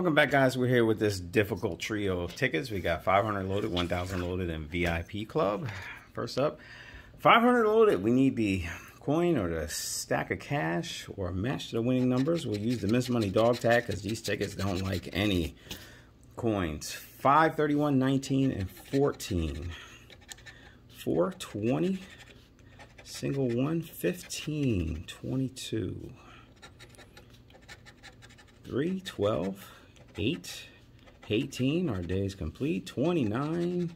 Welcome back, guys. We're here with this difficult trio of tickets. We got 500 loaded, 1,000 loaded, and VIP Club. First up, 500 loaded. We need the coin or the stack of cash or match the winning numbers. We'll use the Miss Money dog tag because these tickets don't like any coins. 5, 31, 19, and 14. 4, 20, single 1, 15, 22. 3, 12, 8, 18, our day is complete, 29,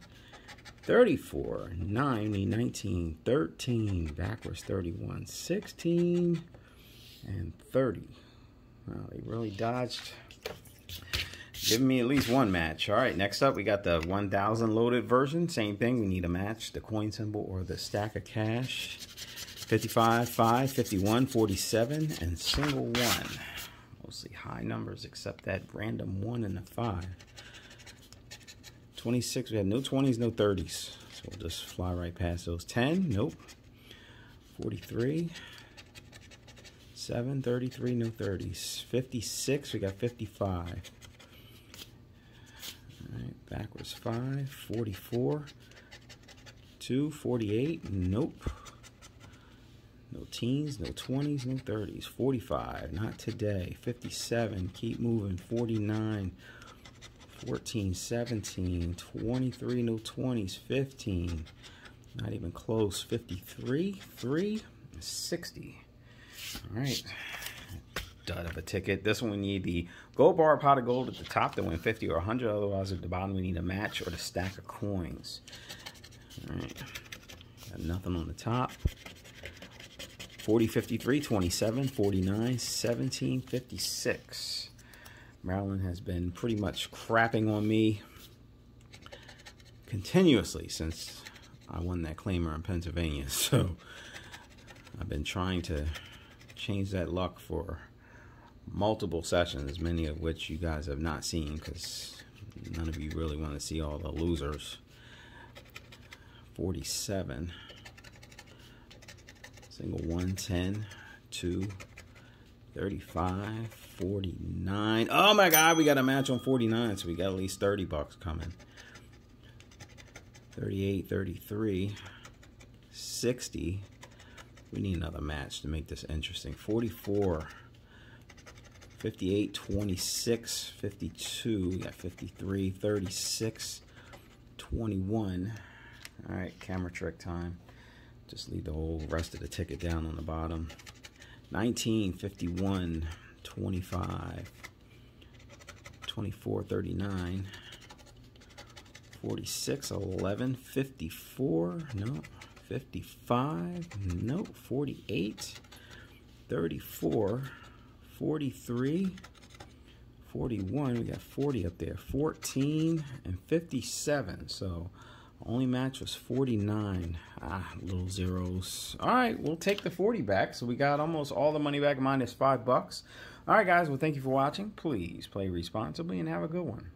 34, 9, 19, 13, backwards 31, 16, and 30. Well, they really dodged. Giving me at least one match. All right, next up we got the 1000 loaded version. Same thing, we need a match, the coin symbol or the stack of cash. 55, 5, 51, 47, and single one. Mostly high numbers except that random 1 and the 5. 26, we had no 20s, no 30s. So we'll just fly right past those. 10, nope. 43, 7, 33, no 30s. 56, we got 55. All right, backwards 5, 44, 2, 48, nope. No teens, no 20s, no 30s. 45, not today. 57, keep moving. 49, 14, 17, 23, no 20s. 15, not even close. 53, 3, 60. All right. Dud of a ticket. This one we need the gold bar pot of gold at the top to win 50 or 100. Otherwise, at the bottom, we need a match or the stack of coins. All right. Got nothing on the top. 40, 53, 27, 49, 17, 56. Maryland has been pretty much crapping on me continuously since I won that claimer in Pennsylvania. So I've been trying to change that luck for multiple sessions, many of which you guys have not seen because none of you really want to see all the losers. 47. Single 110, 2, 35, 49. Oh my God, we got a match on 49, so we got at least 30 bucks coming. 38, 33, 60. We need another match to make this interesting. 44, 58, 26, 52. We got 53, 36, 21. All right, camera trick time. Just leave the whole rest of the ticket down on the bottom. 19, 51, 25, 24, 39, 46, 11, 54, no, 55, no, 48, 34, 43, 41, we got 40 up there, 14, and 57. So only match was 49. Ah, little zeros. All right, we'll take the 40 back. So we got almost all the money back minus five bucks. All right, guys. Well, thank you for watching. Please play responsibly and have a good one.